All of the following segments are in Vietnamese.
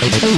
Hey, hey, hey.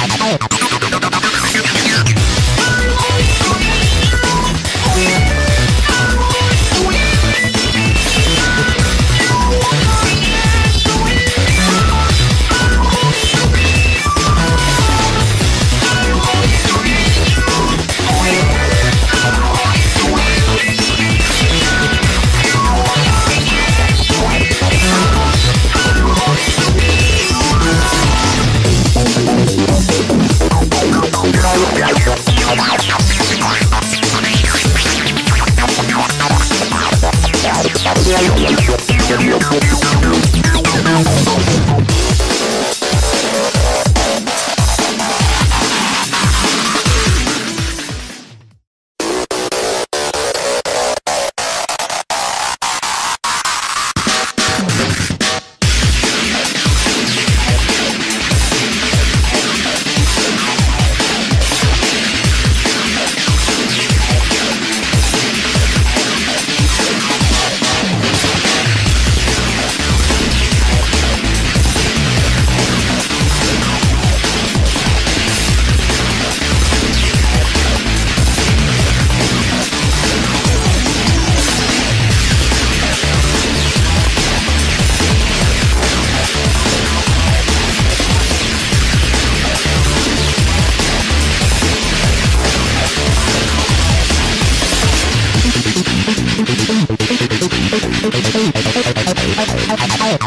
どどどどどどど。I'm sorry.